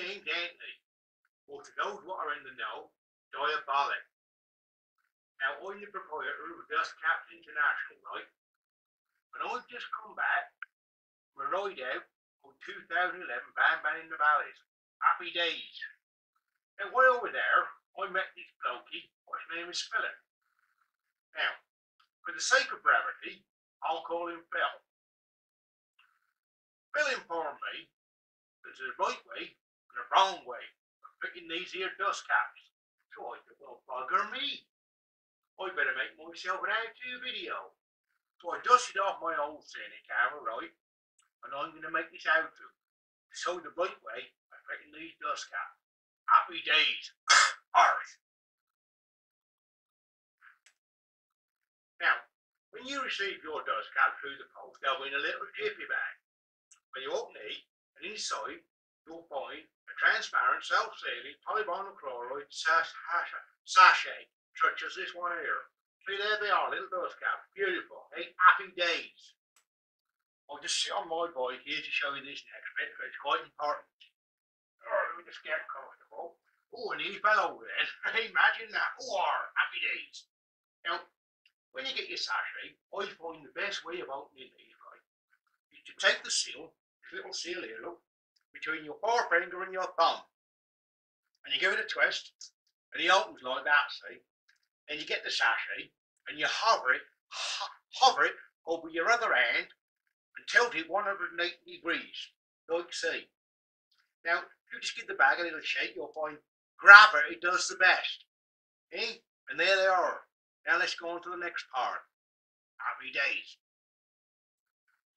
name's Antony. Well, to those what are in the know, diabolic. Now, I'm the proprietor of Dust Caps International, right? And I've just come back from a ride out on 2011 VanVan in the Valleys. Happy days. Now, while over there, I met this blokey, whose name is Philip. Now, for the sake of brevity, I'll call him Phil. Phil informed me there's a right way a wrong way of fitting these here dust caps. So I thought, well, bugger me. I better make myself an how-to video. So I dusted off my old Cine camera, right? And I'm going to make this how-to. To show the right way of fitting these dust caps. Happy days. Arse. Now, when you receive your dust cap through the post, they'll be in a little jiffy bag. When you open it, and inside, a transparent, self-sealing polyvinyl chloride sach- sachet, such as this one here. See, there they are, little dust caps. Beautiful. Eight happy days. I'll just sit on my bike here to show you this next bit, because it's quite important. Oh, let me just get comfortable. Oh, and he fell over then. Imagine that. Oh, happy days. Now, when you get your sachet, I find the best way of opening these, right, is to take the seal, this little seal here, look, between your forefinger and your thumb. And you give it a twist, and he opens like that, see? Then you get the sachet, and you hover it, ho- hover it over your other hand, and tilt it 180 degrees, like see. Now, if you just give the bag a little shake, you'll find gravity does the best. Eh? And there they are. Now let's go on to the next part. Happy days.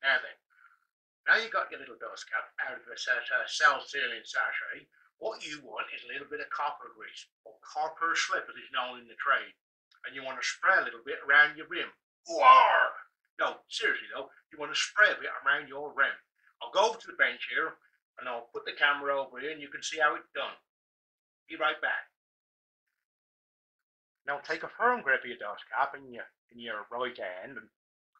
Now then, now you've got your little dust cap out of the uh, cell sealing sachet. What you want is a little bit of copper grease, or copper slip as is known in the trade. And you want to spray a little bit around your rim. War! No, seriously though, you want to spray a bit around your rim. I'll go over to the bench here, and I'll put the camera over here, and you can see how it's done. Be right back. Now take a firm grip of your dust cap in your in your right hand and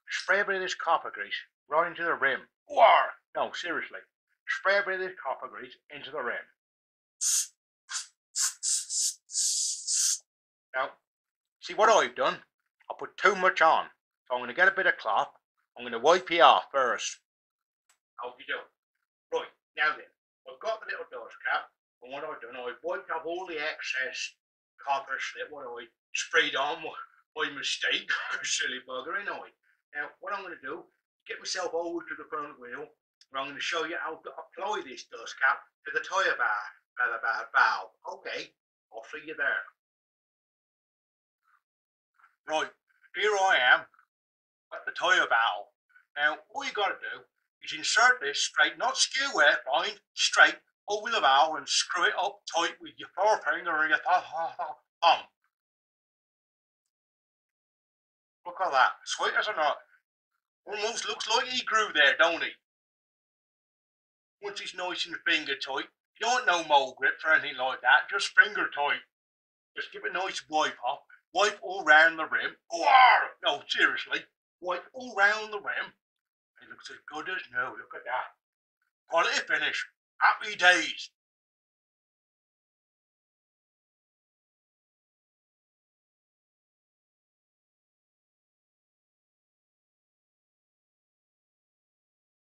spray a bit of this copper grease right into the rim. War! No, seriously. Spray a bit of this copper grease into the rim. Now, see what I've done? I put too much on. So I'm going to get a bit of cloth. I'm going to wipe you off first. How you do? Right, now then, I've got the little dust cap. And what I've done, I've wiped off all the excess copper slip what I sprayed on my, mistake. Silly bugger, ain't I? Now, what I'm going to do, get myself over to the front wheel, where I'm going to show you how to apply this dust cap to the tyre bar, bar, bar, valve. Okay, I'll see you there. Right, here I am at the tyre valve. Now, all you got to do is insert this straight, not skew where, fine, straight over the valve and screw it up tight with your forefinger or your th- th- th- thumb. Look at that, sweet as a nut. Almost looks like he grew there, don't he? Once he's nice and finger tight, you don't know mole grips or anything like that, just finger tight. Just give a nice wipe off, wipe all round the rim. War! No, seriously, wipe all round the rim. It looks as good as new, look at that. Quality finish. Happy days.